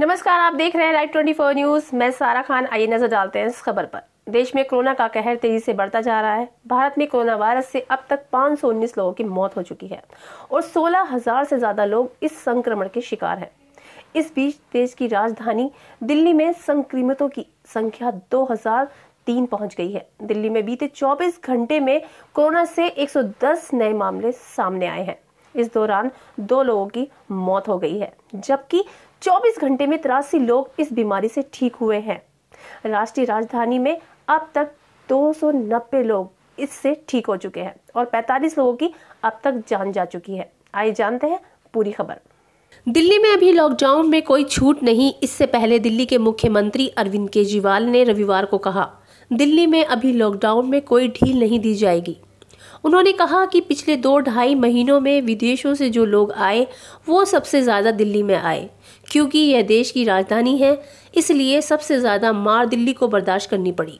नमस्कार आप देख रहे हैं राइट 24 न्यूज़ मैं सारा खान आइए नज़र डालते हैं इस खबर पर। देश में कोरोना का कहर तेज़ी से बढ़ता जा रहा है। भारत में कोरोना वायरस से अब तक 519 लोगों की मौत हो चुकी है और 16,000 से ज़्यादा लोग इस संक्रमण के शिकार हैं। इस बीच देश की राजधानी दिल्ली में संक्रमितों की संख्या 2003 पहुँच गई है। दिल्ली में बीते 24 घंटे में कोरोना से 110 नए मामले सामने आए हैं। इस दौरान दो लोगों की मौत हो गई है जबकि 24 घंटे में तिरासी लोग इस बीमारी से ठीक हुए हैं। राष्ट्रीय राजधानी में अब तक 290 लोग इससे ठीक हो चुके हैं और 45 लोगों की अब तक जान जा चुकी है। आइए जानते हैं पूरी खबर। दिल्ली में अभी लॉकडाउन में कोई छूट नहीं, इससे पहले दिल्ली के मुख्यमंत्री अरविंद केजरीवाल ने रविवार को कहा, दिल्ली में अभी लॉकडाउन में कोई ढील नहीं दी जाएगी। उन्होंने कहा कि पिछले दो ढाई महीनों में विदेशों से जो लोग आए, वो सबसे ज़्यादा दिल्ली में आए। क्योंकि यह देश की राजधानी है, इसलिए सबसे ज़्यादा मार दिल्ली को बर्दाश्त करनी पड़ी।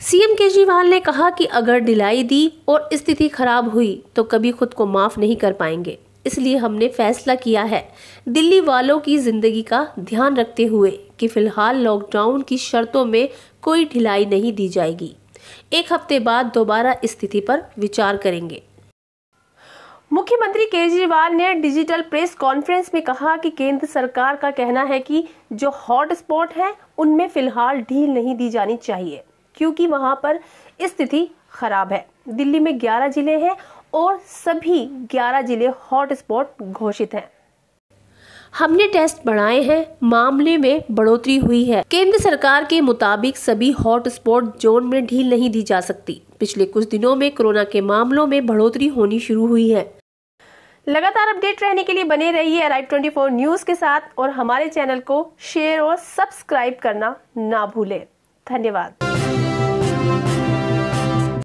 सीएम केजरीवाल ने कहा कि अगर ढिलाई दी और स्थिति खराब हुई तो कभी खुद को माफ़ नहीं कर पाएँगे। इसलिए हमने फैसला किया है, दिल्ली वालों की ज़िंदगी का ध्यान रखते हुए कि फ़िलहाल लॉकडाउन की शर्तों में कोई ढिलाई नहीं दी जाएगी। एक हफ़्ते बाद दोबारा स्थिति पर विचार करेंगे। मुख्यमंत्री केजरीवाल ने डिजिटल प्रेस कॉन्फ्रेंस में कहा कि केंद्र सरकार का कहना है कि जो हॉट स्पॉट है, उनमें फ़िलहाल ढील नहीं दी जानी चाहिए, क्योंकि वहाँ पर स्थिति खराब है। दिल्ली में 11 ज़िले हैं और सभी 11 ज़िले हॉट स्पॉट घोषित हैं। हमने टेस्ट बढ़ाए हैं, मामले में बढ़ोतरी हुई है। केंद्र सरकार के मुताबिक सभी हॉट स्पॉट जोन में ढील नहीं दी जा सकती। पिछले कुछ दिनों में कोरोना के मामलों में बढ़ोतरी होनी शुरू हुई है। लगातार अपडेट रहने के लिए बने रहिए राइट 24 न्यूज़ के साथ और हमारे चैनल को शेयर और सब्सक्राइब करना ना भूलें। धन्यवाद।